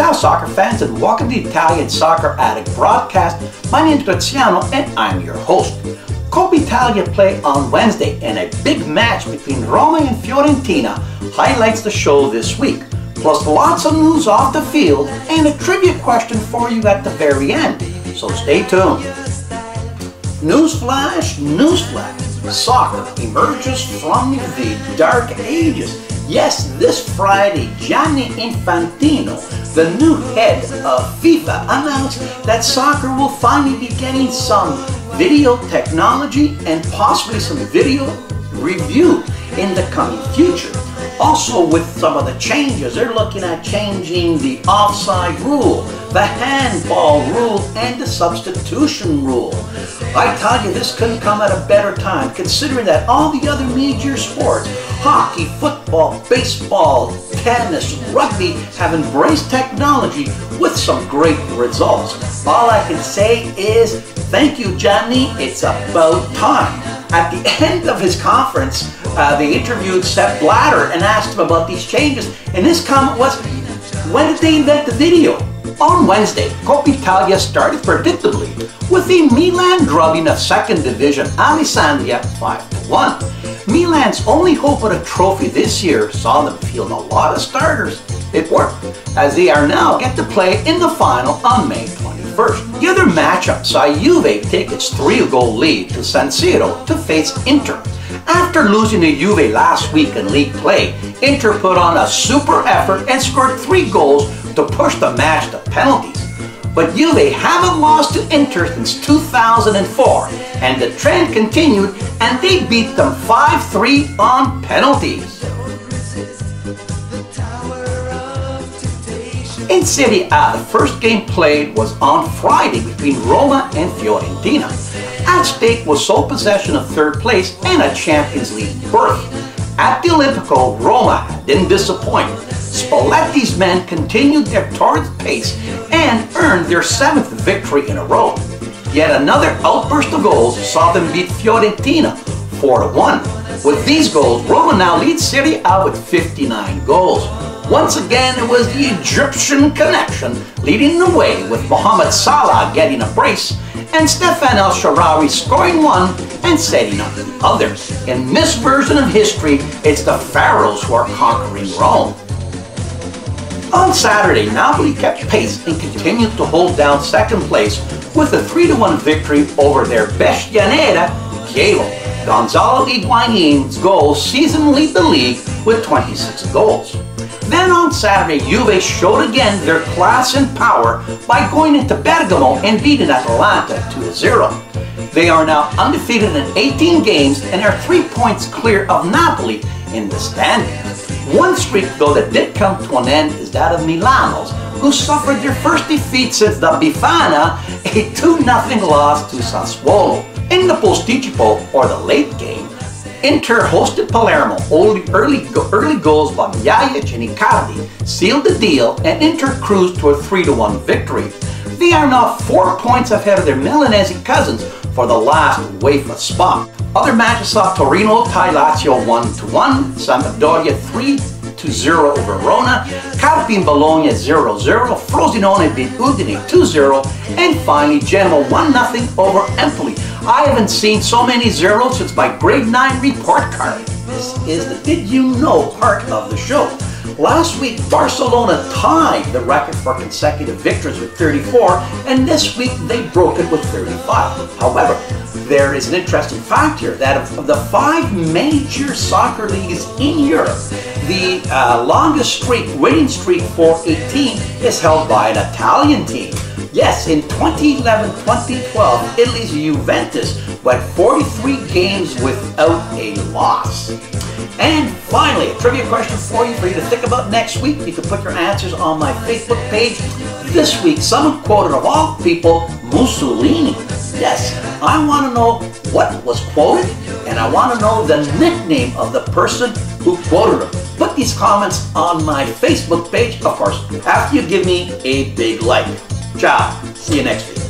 Ciao soccer fans and welcome to the Italian Soccer Addict broadcast. My name is Graziano and I'm your host. Coppa Italia play on Wednesday and a big match between Roma and Fiorentina highlights the show this week. Plus lots of news off the field and a trivia question for you at the very end. So stay tuned. Newsflash, newsflash. Soccer emerges from the dark ages. Yes, this Friday, Gianni Infantino, the new head of FIFA, announced that soccer will finally be getting some video technology and possibly some video review in the coming future. Also with some of the changes, they're looking at changing the offside rule, the handball rule, and the substitution rule. I tell you, this couldn't come at a better time considering that all the other major sports, hockey, football, baseball, tennis, rugby, have embraced technology with some great results. All I can say is, thank you, Johnny, it's about time. At the end of his conference, uh, they interviewed Sepp Blatter and asked him about these changes, and his comment was, when did they invent the video? On Wednesday, Coppa Italia started predictably with the Milan drubbing of second division Alessandria 5-1. Milan's only hope at a trophy this year saw them field a lot of starters. It worked, as they are now get to play in the final on May 21st. The other matchup saw Juve take its three-goal lead to San Siro to face Inter. After losing to Juve last week in league play, Inter put on a super effort and scored three goals to push the match to penalties. But Juve haven't lost to Inter since 2004, and the trend continued and they beat them 5-3 on penalties. In Serie A, the first game played was on Friday between Roma and Fiorentina. At stake was sole possession of third place and a Champions League berth. At the Olimpico, Roma didn't disappoint. Spalletti's men continued their torrid pace and earned their seventh victory in a row. Yet another outburst of goals saw them beat Fiorentina 4-1. With these goals, Roma now leads Serie A with 59 goals. Once again, it was the Egyptian connection leading the way with Mohamed Salah getting a brace and Stephan El Shaarawy scoring one and setting up the other. In this version of history, it's the Pharaohs who are conquering Rome. On Saturday, Napoli kept pace and continued to hold down second place with a 3-1 victory over their Bestianera, Chievo. Gonzalo Higuain's goal lead the league with 26 goals. Then on Saturday, Juve showed again their class and power by going into Bergamo and beating Atalanta 2-0. They are now undefeated in 18 games and are three points clear of Napoli in the standings. One streak though that did come to an end is that of Milano's, who suffered their first defeat since the Befana, a 2-0 loss to Sassuolo. In the posticipo, or the late game, Inter hosted Palermo. Early, early, early goals by Ljajic and Icardi sealed the deal and Inter cruised to a 3-1 victory. They are now four points ahead of their Milanese cousins for the last UEFA spot. Other matches saw Torino tie Lazio 1-1, Sampdoria 3-0 over Verona, Carpi and Bologna 0-0, Frosinone beat Udine 2-0, and finally Genoa 1-0 over Empoli. I haven't seen so many zeros since my grade 9 report card. This is the Did You Know part of the show. Last week, Barcelona tied the record for consecutive victories with 34, and this week they broke it with 35. However, there is an interesting fact here that of the five major soccer leagues in Europe, the uh, longest streak, winning streak for a team is held by an Italian team. Yes, in 2011-2012, Italy's Juventus went 43 games without a loss. And finally, a trivia question for you for you to think about next week. You can put your answers on my Facebook page. This week, someone quoted of all people Mussolini. Yes, I want to know what was quoted, and I want to know the nickname of the person who quoted him. Put these comments on my Facebook page, of course, after you give me a big like. Ciao. See you next week.